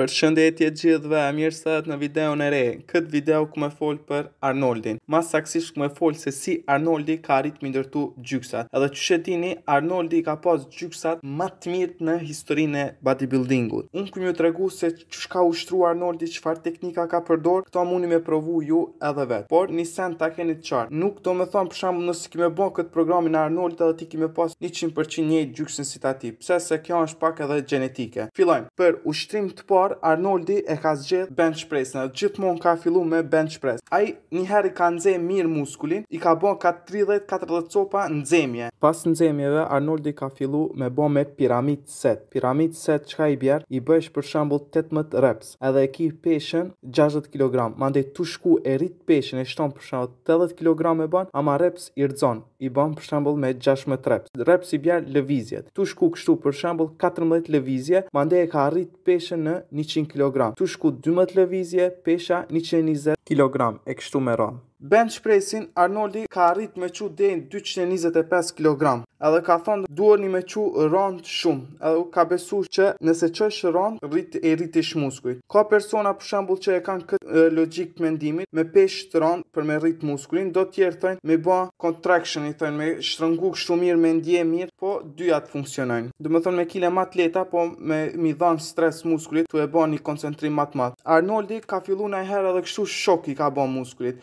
Përshëndetje gjithve, mirë se erdhët në videon e re. Këtë video kum me fol për Arnoldin. Ma saktësisht kum me fol se si Arnoldi ka arrit me ndërtu gjyksat. Edhe qysh e dini, Arnoldi i ka pas gjyksat ma të mirë në historin e bodybuildingut. Unë kum me ju tregu se çka ka ushtru Arnoldi, çfarë teknika ka përdor, këto muni me provu ju edhe vet. Por, një sen ta keni të qartë. Nuk domethonë për shembull në Ti ki me bo këtë programin e Arnoldit edhe ti ki me pas 100% njëjtë gjyksin si t'atij, pse se kjo është pak edhe gjenetike. Fillojmë. Për ushtrim të parë Arnoldi e ka zgjedh bench press-in dhe gjithmonë ka fillu me bench press. Ai njëherë i ka nxe mirë muskulin, i ka bo ka tridhjetë, katërdhjetë copa nxemje. Pas nxemjeve Arnoldi ka fillu me bo me pyramid set. Pyramid set çka i bjerë, i bëjsh për shembull tetëmbëdhjetë reps edhe e ki peshën gjashtëdhjetë kilogramë, mandej tu shku e rrit peshën e shton për shembull, Tetëdhjetë kilogramë e bën, ama reps i rrxon, i bën për shembull me gjashtëmbëdhjetë reps. Reps i bjerë lëvizjet. Tu shku kështu për shembull katërmbëdhjetë lëvizje, mandej e ka rrit peshën në njëqind kilogramë. Tu shku dymbëdhjetë lëvizje, pesha njëqind e njëzet kilogramë, e kështu me radhë. Bench press-in Arnoldi ka arrit me çu deri në dyqind e njëzet e pesë kilogramë. Edhe ka thonë duheni me çu rëndë shumë. edhe e ka besu që nëse çosh rond rrit e rritish muskujt. Ka persona për shembull që e kanë këtë logjikë të mendimit, me peshë të rëndë për me rrit muskulin, do tjerë thojnë me ba contraction i thojnë me shtrëngu kështu mirë me ndje mirë, po dyjat funksionojnë. Domethënë me kile ma të lehta po me mi dhanë stres muskulit tu e ba ni koncentrim ma të madh. Arnoldi ka fillu najherë edhe kështu shok i ka ba muskulit.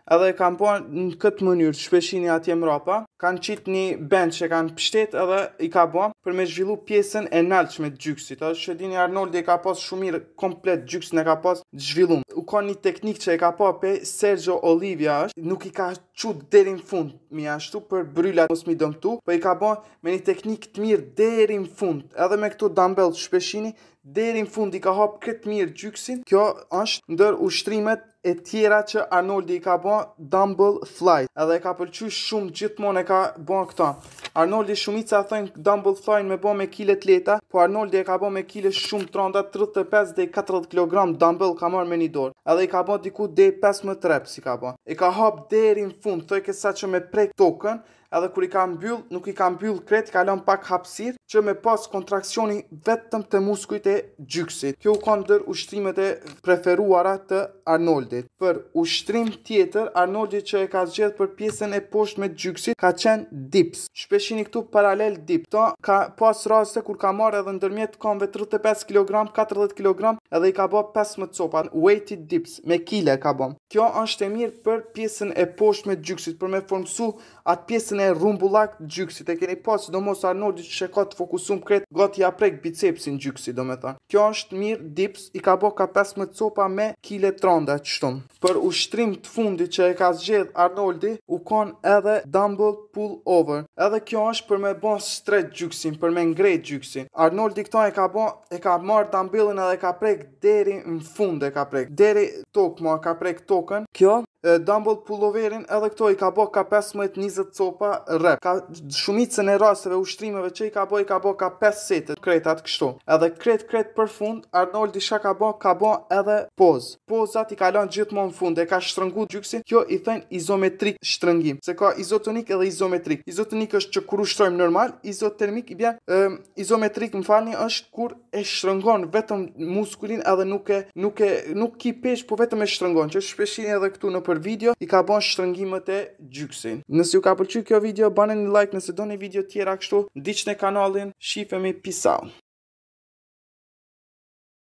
Edhe e ka ba në këtë mënyrë, qysh pe shihni atje mrapa, kanë qit një bench që kanë pështet edhe i ka ba për me zhvillu pjesën e nalshme të gjyksit. Edhe qysh e dini Arnoldi e ka pas shumë mirë komplet gjyksin e ka pas të zhvillum. U kan një teknikë që e ka pa pej Sergio Oliva është, nuk i ka çu deri n'fund mi ashtu për brrylat mos mi dëmtu, po i ka ba me një teknikë të mirë deri n'fund. Edhe me këto dumbbell qysh pe shihni, deri n'fund i ka hap krejt mirë gjyksin. Kjo është ndër ushtrimet e tjera që Arnoldi i ka bo dumbbell fly edhe e ka pëlqy shumë gjithmonë e ka bo këta Arnoldi shumica thojnë dumbbell fly me bo me kile të leta po Arnoldi e ka bo me kile shumë t'randa 35 deri 40 kg dumbbell ka marrë me një dorë edhe i ka bo diku deri 15 reps i ka bo e ka hap deri në fund thojke sa që me prek tokën edhe kur i ka mbyll nuk i ka mbyll krejt ka lënë pak hapësir që me pas kontraksioni vetëm te muskujt e gjyksit. Kjo u kan ndër ushtrimet e preferuara të Arnoldit. Për ushtrim tjetër, Arnoldi që e ka zgjedh për pjesën e poshtme të gjyksit ka qenë dips. Qysh pe shihni këtu paralel dips. Këta ka pas raste kur ka marrë edhe ndërmjet këmbëve tridhjetë e pesë kilogramë, katërdhjetë kilogramë edhe i ka ba pesëmbëdhjetë copa, weighted dips. me kile ka bo. Kjo është e mirë për pjesën e poshtme të gjyksit, për me formësu atë pjesën e rrumbullaktë të gjyksit. E keni pa, sidomos Arnoldi qysh e ka të fokusum krejt, gati ia prek bicepsin gjyksi, domethënë. Kjo është mirë dips, i ka bo ka pesëmbëdhjetë copa me kile t'randa kështu. Për ushtrim të fundit që e ka zgjedh, Arnoldi, u kon edhe Dumbbell Pull Over. Edhe kjo është për me bo stretch gjyksin, për me ngre gjyksin. Arnoldi këto e ka bo, e ka marrë dambellin edhe e ka prek Deri në fund e ka prek. Deri n'tokë e ka prek tokën. Kjo Dumbbell pulloverin edhe këto i ka bo ka pesëmbëdhjetë njëzet copa rrep ka shumicën e rasteve ushtrimeve që i ka bo i ka bo ka pesë sete krejt ato kështu edhe krejt krejt për fund Arnoldi çka ka bo ka bo edhe poza pozat i ka lënë gjithmonë në fund e ka shtrëngu gjyksin kjo i thojnë izometrik shtrëngim se ka izotonik edhe izometrik izotonik është që kur ushtrojmë normal izotermik i bjen Izometrik, më falni, është kur e shtrëngon vetëm muskulin edhe nuk e nuk e nuk ki pesh, po vetëm e shtrëngon. Qysh po e shihni edhe këtu nëpër video, i ka bo shtrëngimet e gjyksit. Nëse ju ka pëlqy kjo video, bani një like nëse doni video tjera kështu, ndiqni kanalin, shifemi, peace out.